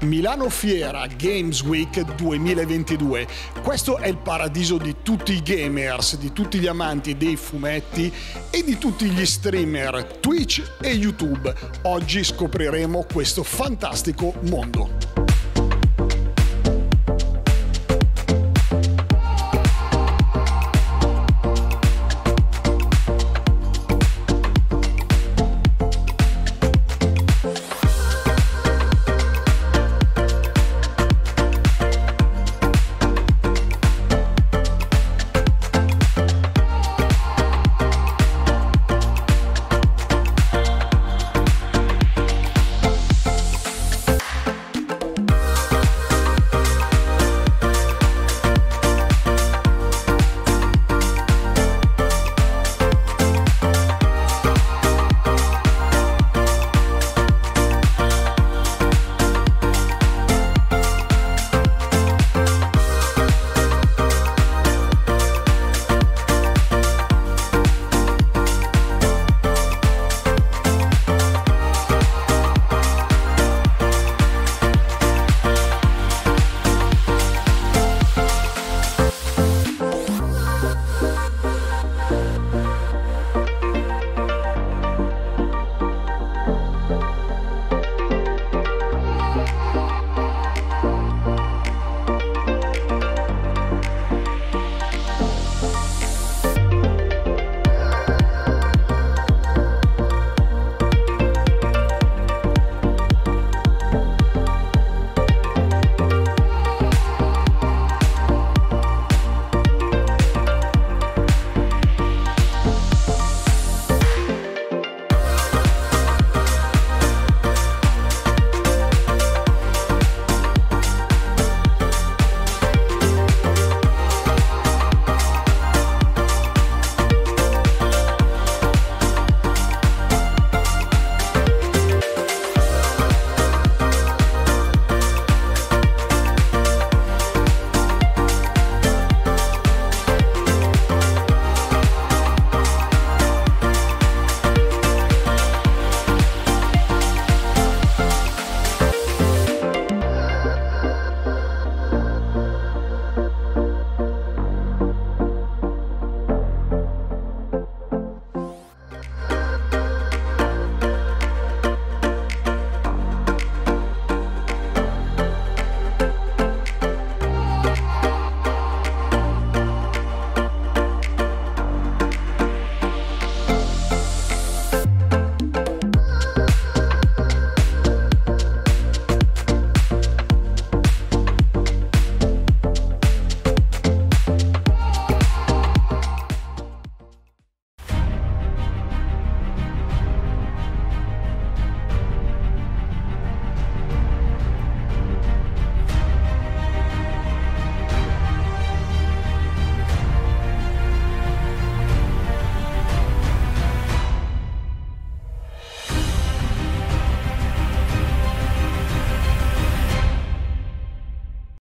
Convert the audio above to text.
Milano Fiera Games Week 2022. Questo è il paradiso di tutti i gamers, di tutti gli amanti dei fumetti e di tutti gli streamer Twitch e YouTube. Oggi scopriremo questo fantastico mondo.